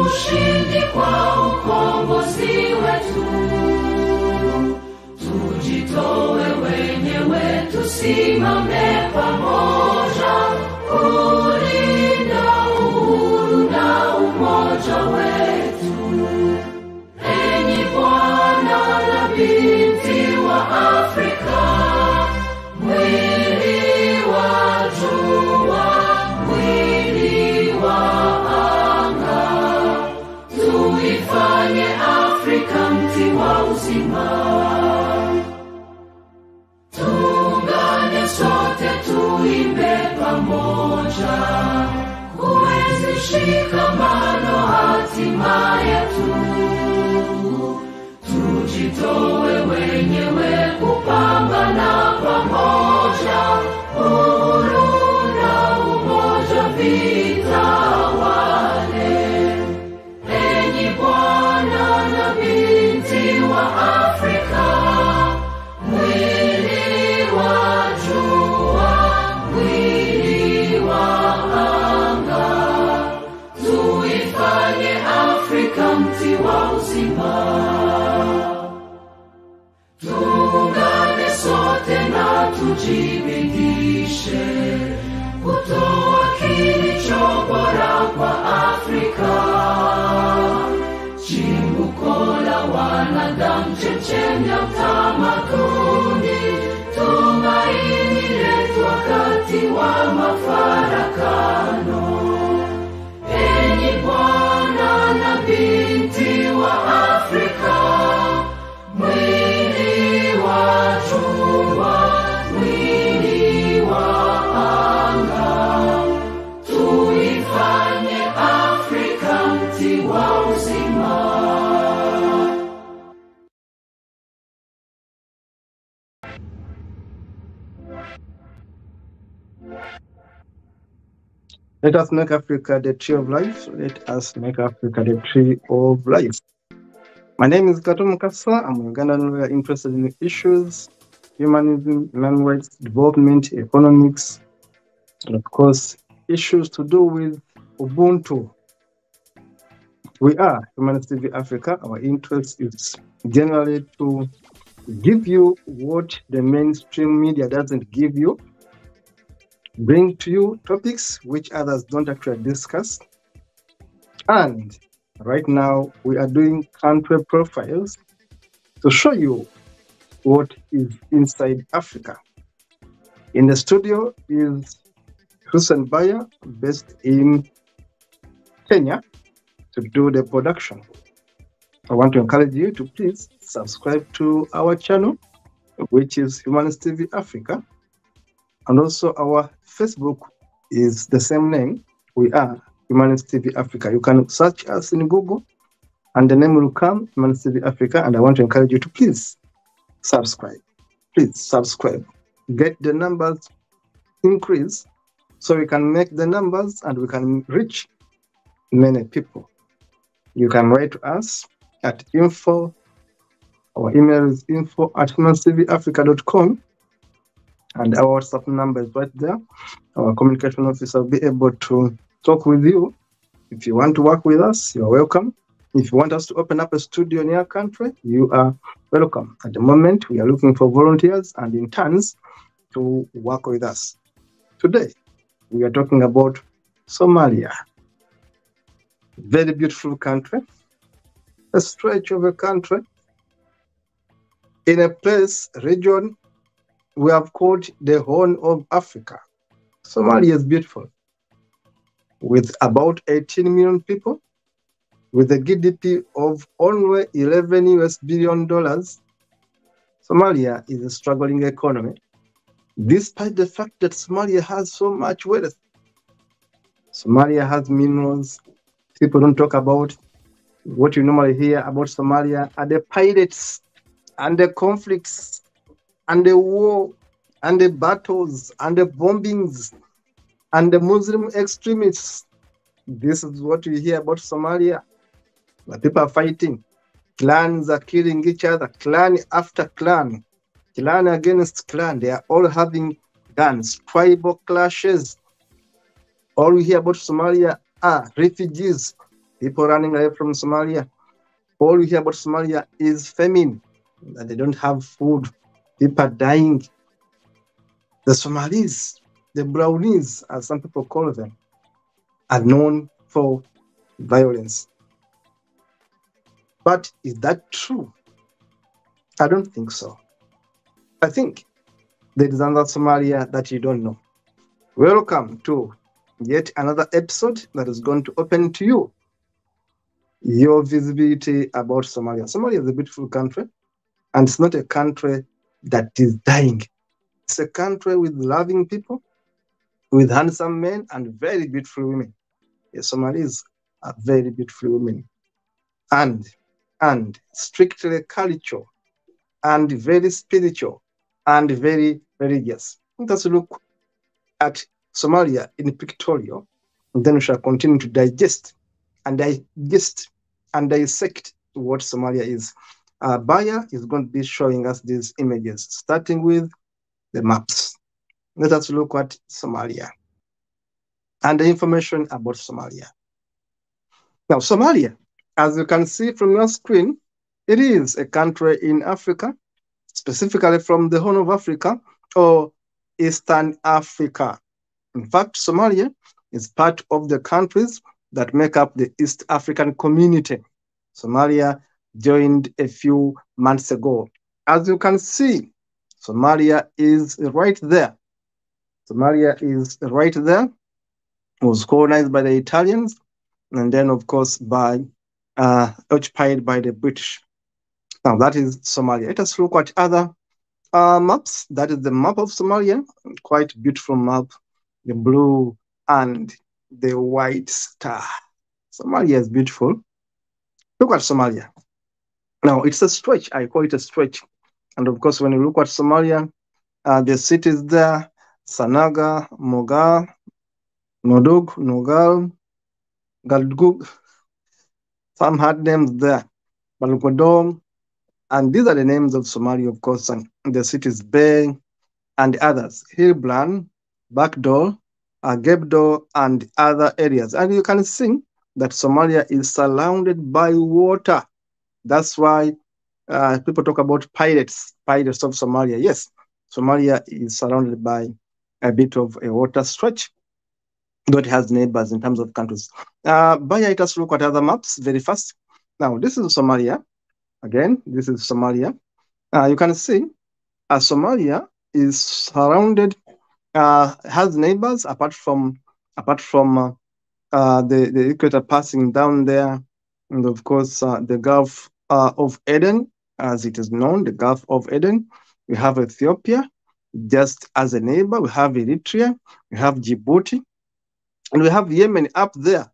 ushindi kwa ukombozi wetu. Tujitowe wenyewe, tusimame kuenzi shikamano hatima yetu. Tujitowe tujibidishe kutoa kilicho bora kwa Afrika, chimbuko la wanadamu, chemchemi ya utamaduni, tumaini letu wakati wa Bwana na Let us make Africa the tree of life. Let us make Africa the tree of life. My name is Kato Mukasa. I'm a Ugandan lawyer interested in issues, humanism, human rights, development, economics, and of course, issues to do with Ubuntu. We are Humanist TV Africa. Our interest is generally to give you what the mainstream media doesn't give you bring to you topics which others don't actually discuss. And right now, we are doing country profiles to show you what is inside Africa. In the studio is Hussein Baya, based in Kenya, to do the production. I want to encourage you to please subscribe to our channel, which is Humanist TV Africa. And also our Facebook is the same name. We are Humanist TV Africa. You can search us in Google and the name will come, Humanist TV Africa. And I want to encourage you to please subscribe. Please subscribe. Get the numbers increase so we can make the numbers and we can reach many people. You can write to us at info. Our email is info at humanistVafrica.com and our WhatsApp number is right there. Our communication officer will be able to talk with you. If you want to work with us, you're welcome. If you want us to open up a studio in your country, you are welcome. At the moment, we are looking for volunteers and interns to work with us. Today, we are talking about Somalia. Very beautiful country, a stretch of a country in a place, region we have called the Horn of Africa. Somalia mm. is beautiful, with about 18 million people, with a GDP of only 11 US billion dollars. Somalia is a struggling economy, despite the fact that Somalia has so much wealth. Somalia has minerals. People don't talk about what you normally hear about Somalia are the pirates and the conflicts and the war and the battles and the bombings and the Muslim extremists. This is what we hear about Somalia. The people are fighting. Clans are killing each other, clan after clan, clan against clan. They are all having guns, tribal clashes. All we hear about Somalia are refugees, people running away from Somalia. All we hear about Somalia is famine, that they don't have food, people are dying. The Somalis, the Brownies, as some people call them, are known for violence. But is that true? I don't think so. I think there is another Somalia that you don't know. Welcome to yet another episode that is going to open to you your visibility about Somalia. Somalia is a beautiful country, and it's not a country that is dying. It's a country with loving people, with handsome men, and very beautiful women. The Somalis are very beautiful women, and and strictly cultural, and very spiritual, and very religious. Let us look at Somalia in pictorial, and then we shall continue to digest and digest and dissect what Somalia is. Uh, Baya is going to be showing us these images, starting with the maps. Let us look at Somalia and the information about Somalia. Now, Somalia, as you can see from your screen, it is a country in Africa, specifically from the Horn of Africa or Eastern Africa. In fact, Somalia is part of the countries that make up the East African community. Somalia joined a few months ago. As you can see, Somalia is right there. Somalia is right there. It was colonized by the Italians and then, of course, by uh, occupied by the British. Now, that is Somalia. Let us look at other uh, maps. That is the map of Somalia, quite beautiful map, the blue and the white star. Somalia is beautiful. Look at Somalia. Now, it's a stretch. I call it a stretch. And of course, when you look at Somalia, uh, the cities there, Sanaga, Moga, Nodog, Nogal, Galgug, some hard names there, Balgodom, and these are the names of Somalia, of course, and the cities Bay and others, Hillblan, Backdoor, uh, Gebdo, and other areas. And you can see that Somalia is surrounded by water. That's why uh, people talk about pirates, pirates of Somalia. Yes, Somalia is surrounded by a bit of a water stretch, though it has neighbors in terms of countries. Uh, but let us look at other maps very fast. Now, this is Somalia. Again, this is Somalia. Uh, you can see uh, Somalia is surrounded, uh, has neighbors apart from apart from uh, uh, the, the equator passing down there, and of course uh, the Gulf uh, of Eden, as it is known, the Gulf of Eden. We have Ethiopia, just as a neighbor. We have Eritrea, we have Djibouti, and we have Yemen up there.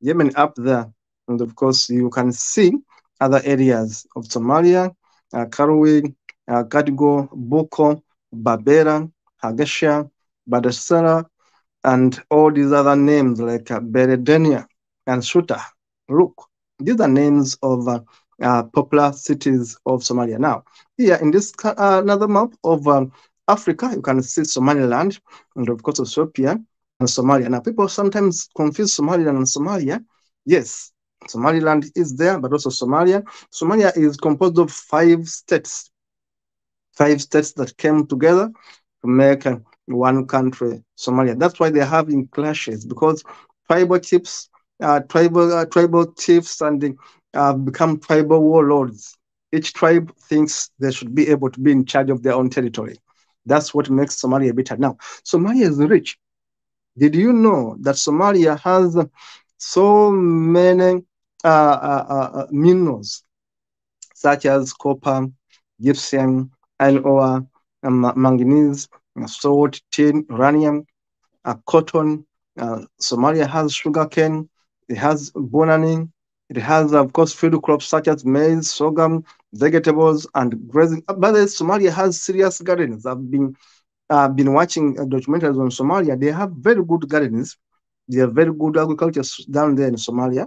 Yemen up there, and of course you can see other areas of Somalia, uh, Karawi, uh, Boko, Barbera, Hagesha, Badasara, and all these other names like uh, Beredenia and Shuta. Look, these are names of uh, uh, popular cities of Somalia. Now, here in this uh, another map of um, Africa, you can see Somaliland and of course Ethiopia and Somalia. Now, people sometimes confuse Somaliland and Somalia. Yes, Somaliland is there, but also Somalia. Somalia is composed of five states, five states that came together to make uh, one country, Somalia. That's why they're having clashes because tribal chiefs, tribal uh, tribal chiefs, and uh, become tribal warlords. Each tribe thinks they should be able to be in charge of their own territory. That's what makes Somalia bitter. Now, Somalia is rich. Did you know that Somalia has so many uh, uh, uh, minerals, such as copper, gypsum, iron ore, um, manganese, salt, tin, uranium, cotton. Somalia has sugarcane. It has bananas. It has, of course, field crops such as maize, sorghum, vegetables, and grazing. But Somalia has serious gardens. I've been uh, been watching documentaries on Somalia. They have very good gardens. They have very good agriculture down there in Somalia.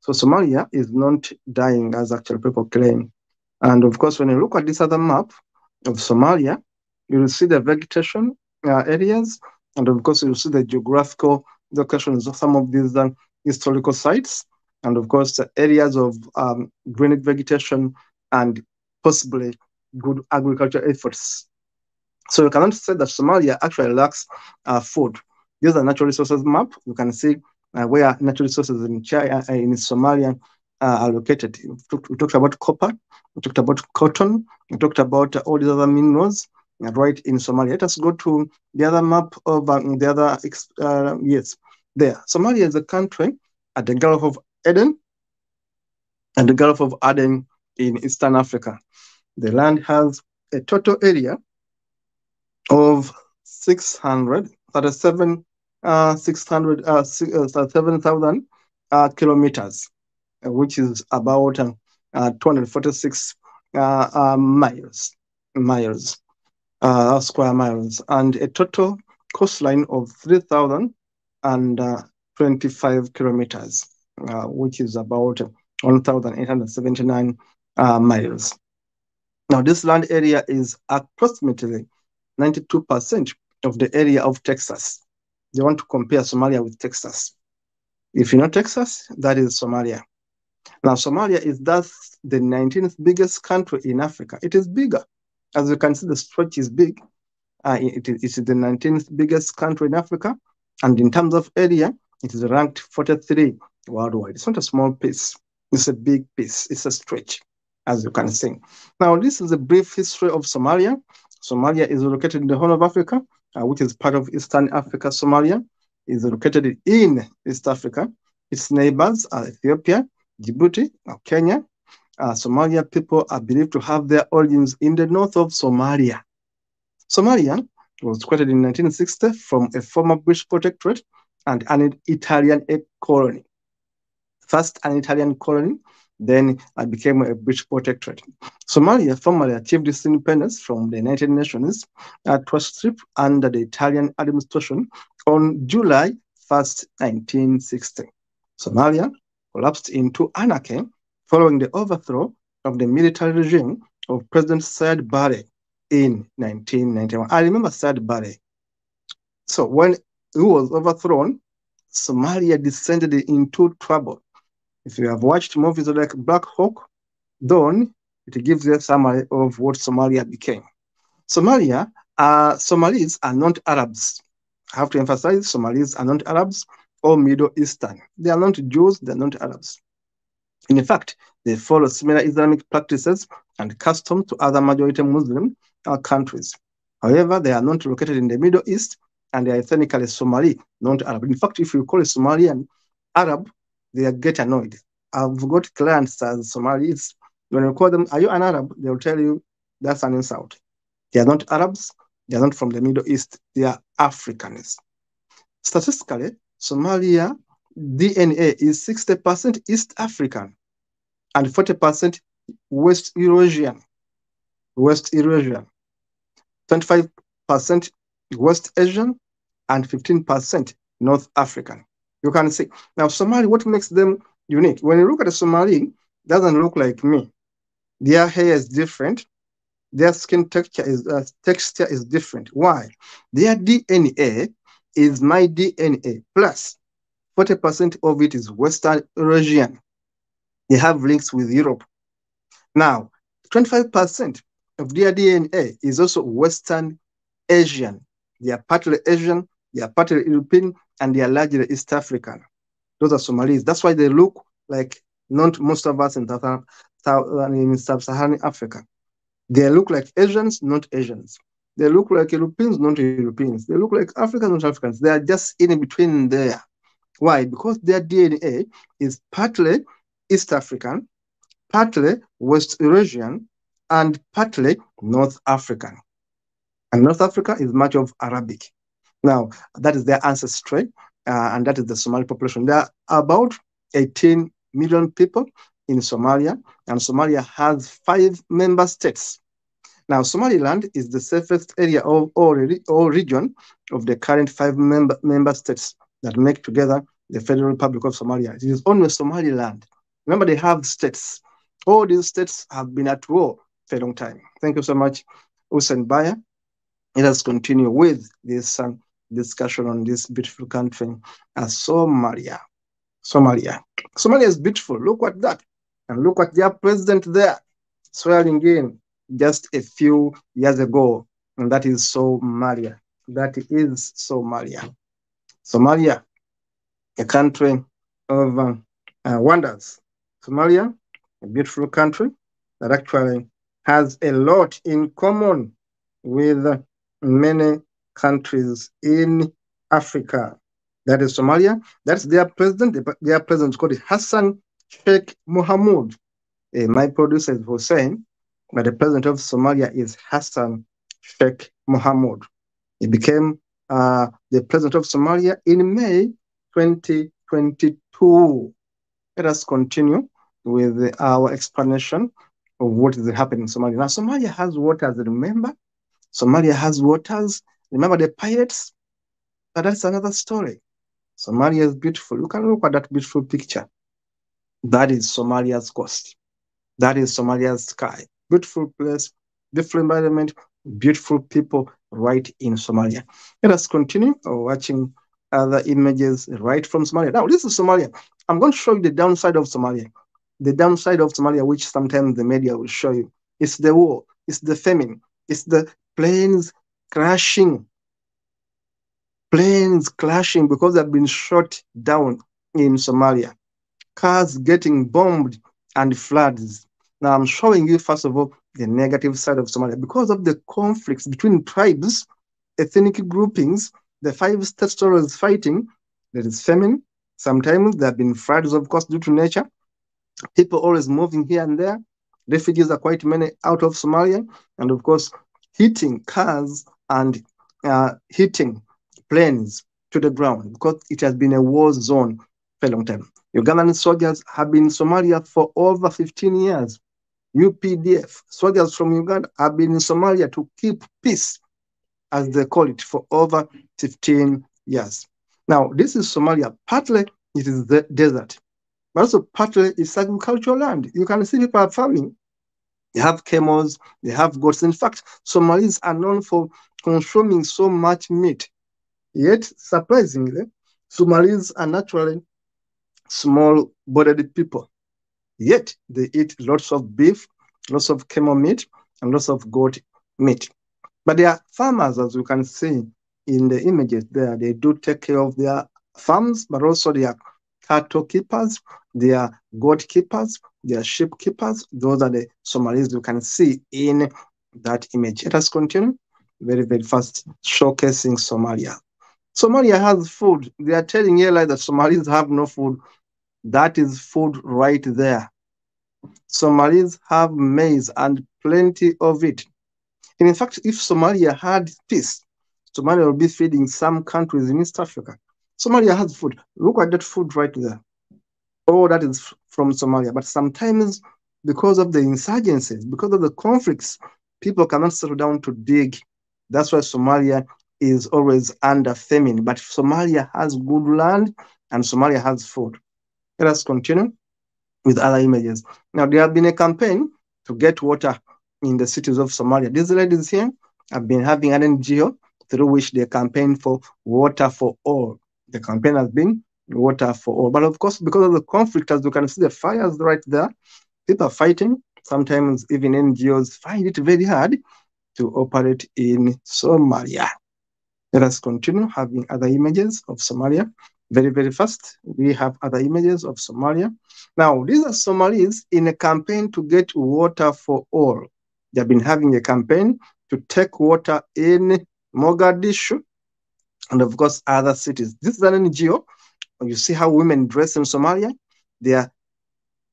So Somalia is not dying as actual people claim. And of course, when you look at this other map of Somalia, you will see the vegetation uh, areas, and of course, you'll see the geographical locations of some of these uh, historical sites, and of course, the areas of um, green vegetation and possibly good agricultural efforts. So you cannot say that Somalia actually lacks uh, food. This is a natural resources map. You can see uh, where natural resources in, China, uh, in Somalia are located. We talked about copper, we talked about cotton, we talked about all these other minerals right in Somalia. Let us go to the other map of um, the other, uh, yes, there. Somalia is a country at the Gulf of Aden and the Gulf of Aden in Eastern Africa. The land has a total area of 637 uh, 600 uh, uh 7,000 uh, kilometers, uh, which is about uh, 246 miles miles square miles, and a total coastline of 3,025 kilometers, which is about 1,879 miles. Now, this land area is approximately 92% of the area of Texas. They want to compare Somalia with Texas. If you know Texas, that is Somalia. Now, Somalia is thus the 19th biggest country in Africa. It is bigger. As you can see, the stretch is big. Uh, it, it is the 19th biggest country in Africa. And in terms of area, it is ranked 43 worldwide. It's not a small piece. It's a big piece. It's a stretch, as you can see. Now, this is a brief history of Somalia. Somalia is located in the Horn of Africa, uh, which is part of Eastern Africa. Somalia is located in East Africa. Its neighbors are Ethiopia, Djibouti, Kenya. Uh, Somalia people are believed to have their origins in the north of Somalia. Somalia was created in 1960 from a former British protectorate and an Italian colony. First, an Italian colony, then it became a British protectorate. Somalia formally achieved its independence from the United Nations at was stripped under the Italian administration on July 1st, 1960. Somalia collapsed into anarchy following the overthrow of the military regime of President Siad Barre in 1991. I remember Siad Barre. So when he was overthrown, Somalia descended into trouble if you have watched movies like Black Hawk, Down, it gives you a summary of what Somalia became. Somalia, uh, Somalis are not Arabs. I have to emphasize Somalis are not Arabs or Middle Eastern. They are not Jews, they are not Arabs. In fact, they follow similar Islamic practices and customs to other majority Muslim uh, countries. However, they are not located in the Middle East and they are ethnically Somali, not Arab. In fact, if you call a Somalian Arab, they get annoyed. I've got clients as Somalis. When you call them, are you an Arab? They'll tell you that's an insult. They are not Arabs. They are not from the Middle East. They are Africans. Statistically, Somalia DNA is 60% East African and 40% West Eurasian. West Eurasian. 25% West Asian and 15% North African. You can see. Now, Somali, what makes them unique? When you look at a Somali, doesn't look like me. Their hair is different. Their skin texture is uh, texture is different. Why? Their DNA is my DNA plus 40% of it is Western Eurasian. They have links with Europe. Now, 25% of their DNA is also Western Asian. They are partly Asian, they are partly European, and they are largely East African. Those are Somalis. That's why they look like not most of us in sub-Saharan Africa. They look like Asians, not Asians. They look like Europeans, not Europeans. They look like Africans, not Africans. They are just in between there. Why? Because their DNA is partly East African, partly West Eurasian, and partly North African. And North Africa is much of Arabic. Now, that is their ancestry, uh, and that is the Somali population. There are about 18 million people in Somalia, and Somalia has five member states. Now, Somaliland is the safest area of or, or region of the current five member, member states that make together the Federal Republic of Somalia. It is only Somaliland Remember, they have states. All these states have been at war for a long time. Thank you so much, Hussein Baya. Let us continue with this um, discussion on this beautiful country, uh, Somalia. Somalia. Somalia is beautiful. Look at that. And look at their president there swearing in just a few years ago. And that is Somalia. That is Somalia. Somalia, a country of uh, uh, wonders. Somalia, a beautiful country that actually has a lot in common with many countries in Africa. That is Somalia. That's their president. Their president is called Hassan Sheikh Mohamud. Uh, my producer was saying that the president of Somalia is Hassan Sheikh Mohamud. He became uh, the president of Somalia in May 2022. Let us continue with our explanation of what is happening in Somalia. Now, Somalia has waters, remember? Somalia has waters. Remember the pirates? But that's another story. Somalia is beautiful. You can look at that beautiful picture. That is Somalia's coast. That is Somalia's sky. Beautiful place, beautiful environment, beautiful people right in Somalia. Let us continue watching other images right from Somalia. Now, this is Somalia. I'm going to show you the downside of Somalia. The downside of Somalia, which sometimes the media will show you, is the war, it's the famine, it's the planes crashing, planes crashing because they've been shot down in Somalia, cars getting bombed and floods. Now, I'm showing you, first of all, the negative side of Somalia because of the conflicts between tribes, ethnic groupings, the five state stories fighting. There is famine. Sometimes there have been floods, of course, due to nature. People always moving here and there. Refugees are quite many out of Somalia. And of course, hitting cars and uh, hitting planes to the ground because it has been a war zone for a long time. Ugandan soldiers have been in Somalia for over 15 years. UPDF, soldiers from Uganda, have been in Somalia to keep peace, as they call it, for over 15 years. Now, this is Somalia. Partly it is the desert, but also partly it's agricultural land. You can see people are farming. They have camels, they have goats. In fact, Somalis are known for consuming so much meat. Yet, surprisingly, Somalis are naturally small bodied people. Yet, they eat lots of beef, lots of camel meat, and lots of goat meat. But they are farmers, as you can see in the images there. They do take care of their farms, but also they are cattle keepers, they are goat keepers, they are sheep keepers. Those are the Somalis you can see in that image. Let us continue very, very fast, showcasing Somalia. Somalia has food. They are telling you like that Somalis have no food. That is food right there. Somalis have maize and plenty of it. And in fact, if Somalia had peace, Somalia would be feeding some countries in East Africa. Somalia has food. Look at that food right there. All that is from Somalia. But sometimes, because of the insurgencies, because of the conflicts, people cannot settle down to dig. That's why Somalia is always under famine. But Somalia has good land and Somalia has food. Let us continue with other images. Now, there have been a campaign to get water in the cities of Somalia. These ladies here have been having an NGO through which they campaign for water for all. The campaign has been water for all. But of course, because of the conflict, as you can see, the fires right there, people are fighting. Sometimes even NGOs find it very hard to operate in Somalia. Let us continue having other images of Somalia. Very, very fast. We have other images of Somalia. Now, these are Somalis in a campaign to get water for all. They've been having a campaign to take water in Mogadishu and, of course, other cities. This is an NGO. You see how women dress in Somalia? They are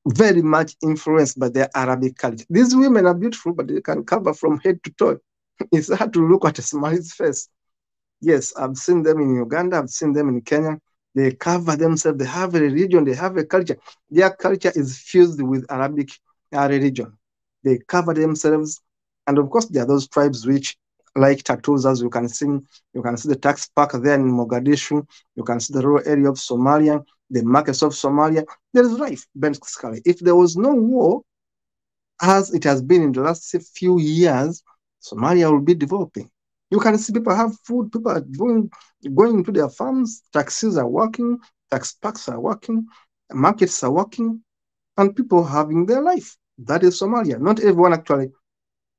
very much influenced by their Arabic culture. These women are beautiful, but they can cover from head to toe. It's hard to look at a Somali's face. Yes, I've seen them in Uganda, I've seen them in Kenya. They cover themselves, they have a religion, they have a culture. Their culture is fused with Arabic uh, religion. They cover themselves. And of course, there are those tribes which like tattoos, as you can see. You can see the tax park there in Mogadishu. You can see the rural area of Somalia. the markets of Somalia, there is life, basically. If there was no war, as it has been in the last few years, Somalia will be developing. You can see people have food, people are going, going to their farms, taxis are working, tax parks are working, markets are working, and people having their life. That is Somalia. Not everyone actually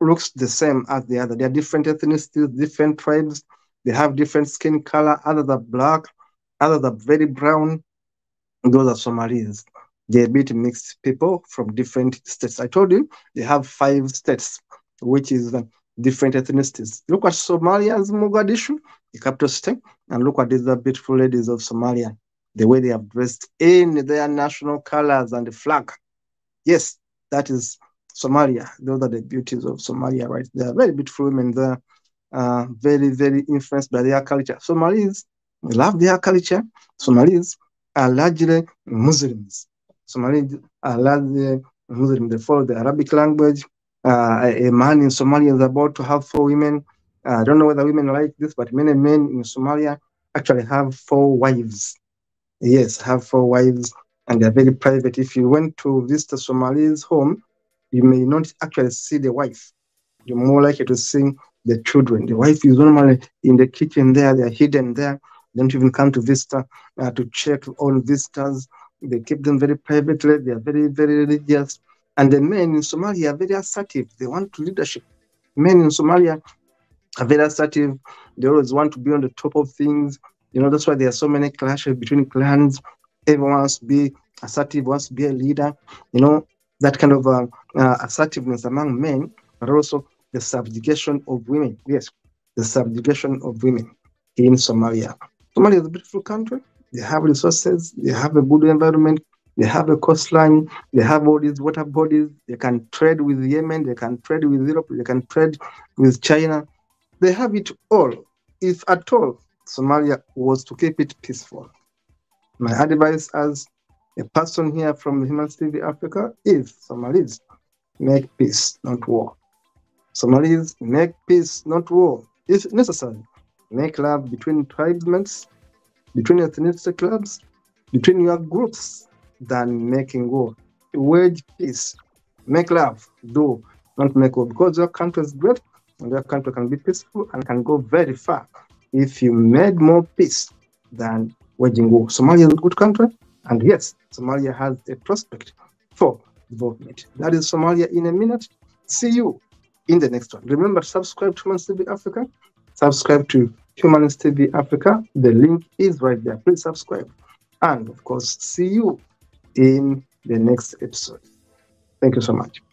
looks the same as the other. There are different ethnicities, different tribes. They have different skin color. Others are black, others are very brown. Those are Somalis. They're a bit mixed people from different states. I told you they have five states, which is uh, different ethnicities. Look at Somalia's Mogadishu, the capital state, and look at these beautiful ladies of Somalia, the way they have dressed in their national colors and the flag. Yes, that is Somalia. Those are the beauties of Somalia, right? They are very beautiful women there, uh, very, very influenced by their culture. Somalis love their culture. Somalis are largely Muslims. Somalis are largely Muslims. They follow the Arabic language. Uh, a man in Somalia is about to have four women. Uh, I don't know whether women like this, but many men in Somalia actually have four wives. Yes, have four wives, and they're very private. If you went to visit a Somali's home, you may not actually see the wife. You're more likely to see the children. The wife is normally in the kitchen there, they're hidden there. They don't even come to visit uh, to check on visitors. They keep them very privately. They are very, very religious. And the men in Somalia are very assertive. They want leadership. Men in Somalia are very assertive. They always want to be on the top of things. You know, that's why there are so many clashes between clans. Everyone wants to be assertive, wants to be a leader. You know, that kind of uh, uh, assertiveness among men, but also the subjugation of women. Yes, the subjugation of women in Somalia. Somalia is a beautiful country. They have resources. They have a good environment. They have a coastline. They have all these water bodies. They can trade with Yemen. They can trade with Europe. They can trade with China. They have it all. If at all Somalia was to keep it peaceful. My advice as a person here from Human TV Africa is Somalis make peace, not war. Somalis make peace, not war. If necessary, make love between tribesmen, between ethnic clubs, between your groups, than making war. Wage peace, make love, do not make war, because your country is great and your country can be peaceful and can go very far if you made more peace than waging war. Somalia is a good country, and yes, Somalia has a prospect for development. That is Somalia in a minute. See you in the next one. Remember, subscribe to Humanist TV Africa. Subscribe to Humanist TV Africa. The link is right there. Please subscribe. And of course, see you in the next episode. Thank you so much.